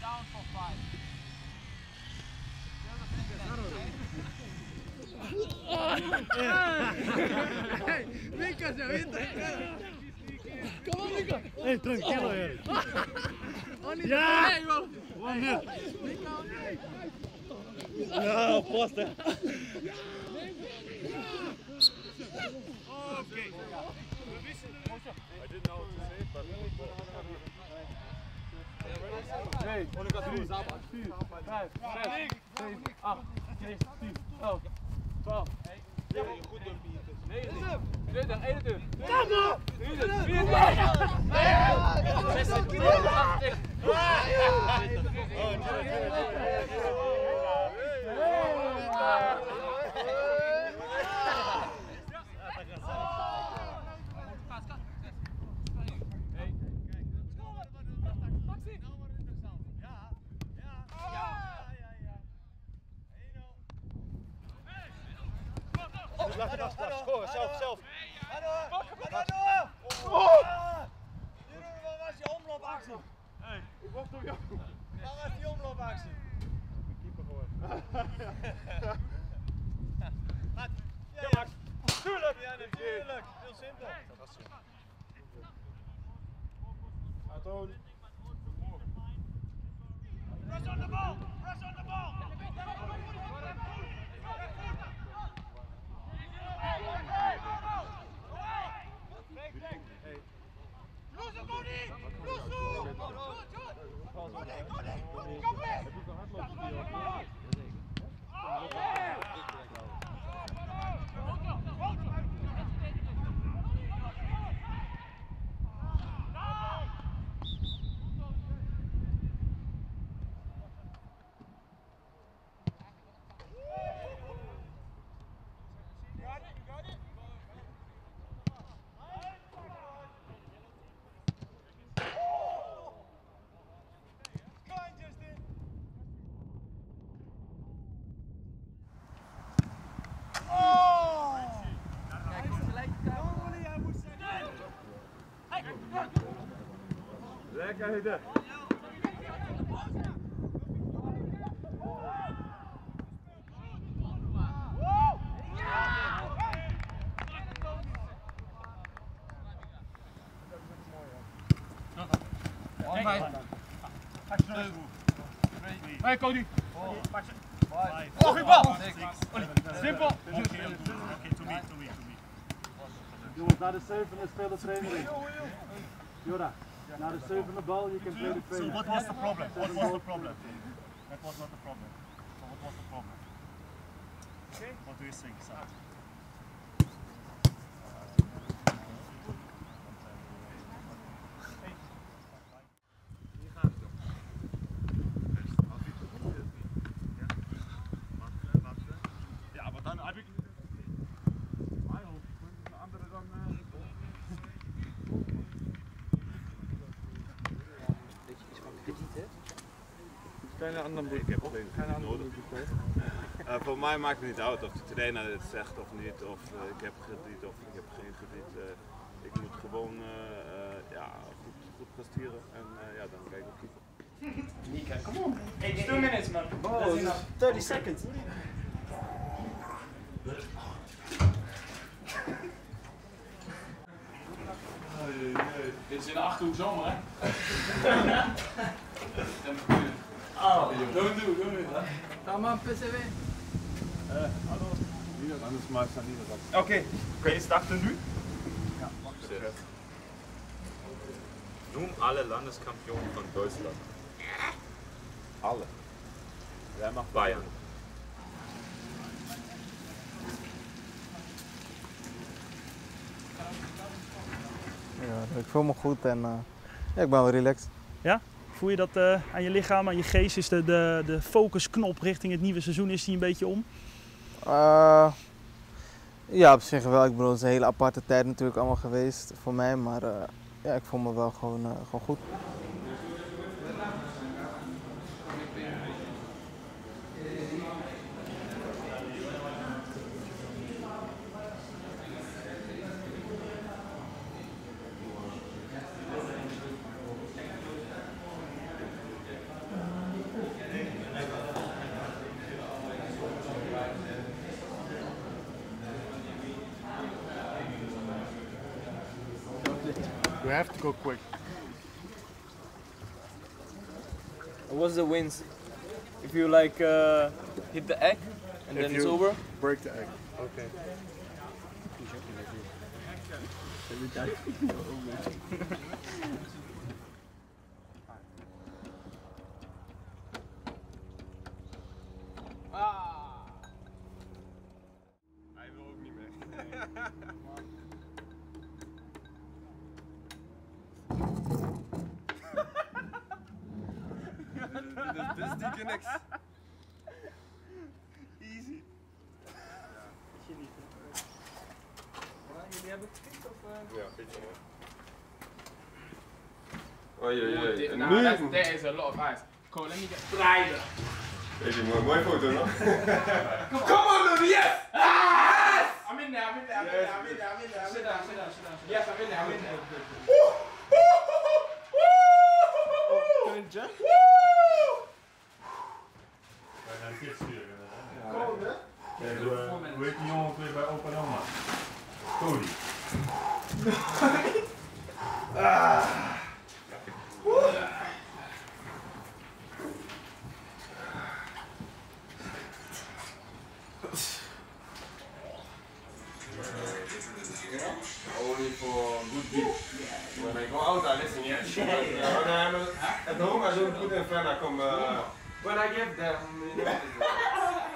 down for five. Vem cá, Mica, se avienta, cara. ¿Cómo, Mica? Ey, tranquilo, ya. ¡Ya! One minute. No, posta. okay. I didn't know what to say, but... 2, 3, 4, 8, 9, 10, 11, 12, 13, 19, 20, 21, 22, 23, 24, 26, 28, Laat het zelf, zelf. Ado, Ado! Oh! Was je omloopactie? Hey, ik wacht op jou. Waar was die omloopactie? Ik keeper geworden. Ja, Max. Natuurlijk. Heel simpel. Dat was zo. Anton. Press on the ball! Press on the ball! Gel Hede. Vai, Cody! Corre, oh, bola! Simple! Okay, okay, to me, to me, to me. You was not a safe in this field of training. Jura. Jora, na de zevende bal, je kan play the So what was the problem? What was the problem? That was not the problem. So what was the problem? What do you think, Sam? Ja, maar dan heb ik... Een andere dan... eh, Keine anderen Ik heb geen nodig. Eh, voor mij maakt het niet uit of de trainer het zegt of niet, of eh, ik heb krediet of ik heb geen krediet. Eh, ik moet gewoon eh, eh, ja, goed, goed presteren en eh, ja, dan kijk ik op keeper. Mika, come on. It's two minutes, man. Oh, enough. 30 seconds. Dit is in de Achterhoek zomer, hè? Oh. Don't do, don't do. Come on, PCW. Anders maakt het niet. Oké, oké, starten nu. Nun alle Landeskampionen von Deutschland. Alle. Jij mag Bayern. Ja, ik voel me goed en eh, ja, ik ben wel relaxed. Ja? Voel je dat eh, aan je lichaam, aan je geest? Is de, de, de focusknop richting het nieuwe seizoen is die een beetje om? Eh, ja, op zich wel. Ik bedoel, het een hele aparte tijd natuurlijk allemaal geweest voor mij, maar eh, ja, ik voel me wel gewoon, gewoon goed. You have to go quick. What's the wins? If you like uh, hit the egg and If then it's over? Break the egg. Okay. Hij wil ook niet meer. Dit is dikke niks. Easy. Jullie hebben gekikt of? Ja, beetje hoor. Oei, oei, oei. En Nah, nu? that's, there is a lot of ice. Cool, let me get Strijden. Deze mooi, mooie foto nog. Come on, dude, yes! Yes! I'm in there, I'm in there, I'm in there, I'm in there, I'm in there. Sit down, sit down, sit down. Yes, I'm in there, I'm in there. Can you jump? Wij gaan kids sturen. Ja, hoe, eh, hoe heet die jongen ook weer bij opa en oma? Cody. Only for good deed. When I go out, I listen, yes. But, uh, when I'm at home, I don't put in fan, I come. Uh, when I give them. You know,